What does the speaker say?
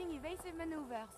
Detecting evasive maneuvers.